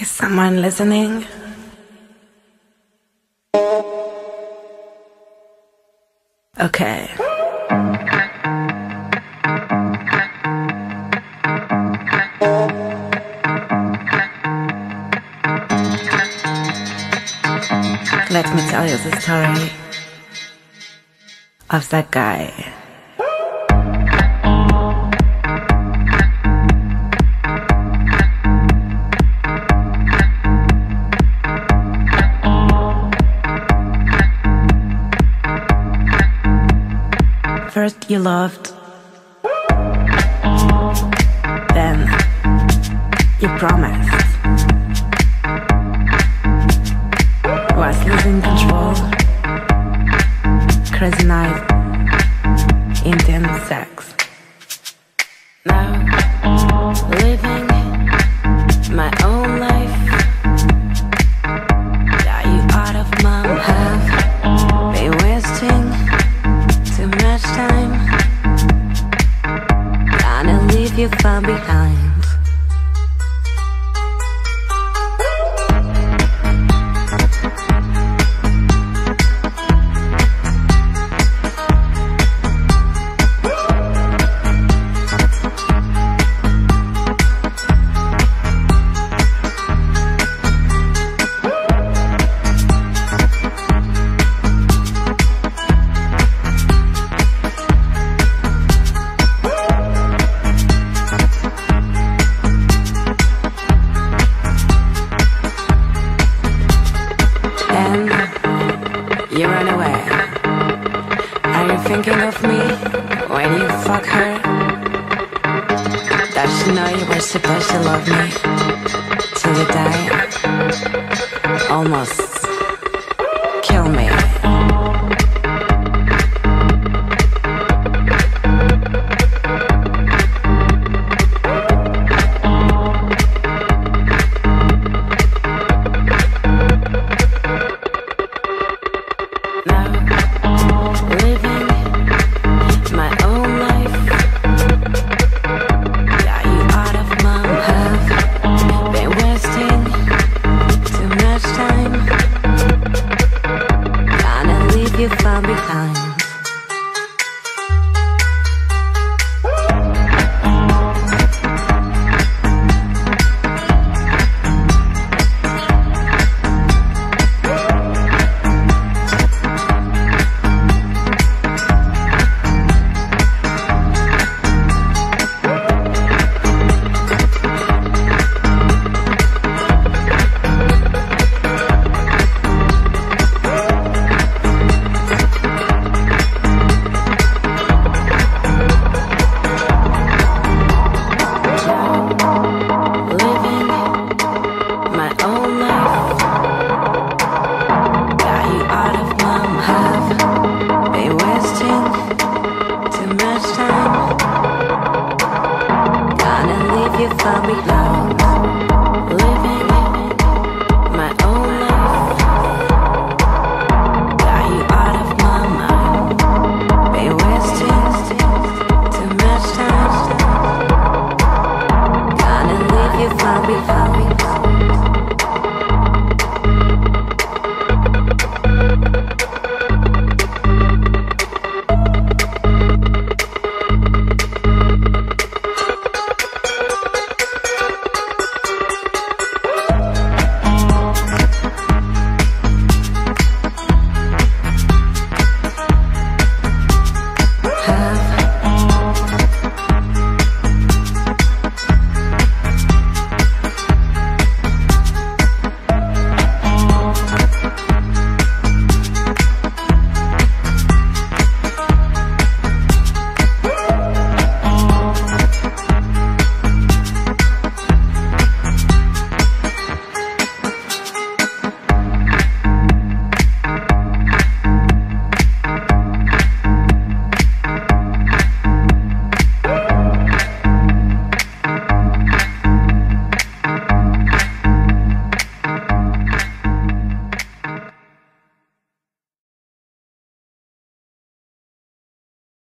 Is someone listening? Okay. Let me tell you the story of that guy. First you loved, then you promised. Was losing control, crazy night, intense sex. Now, living my own run away. Are you thinking of me when you fuck her? Does she know you were supposed to love me till you die? Almost from behind.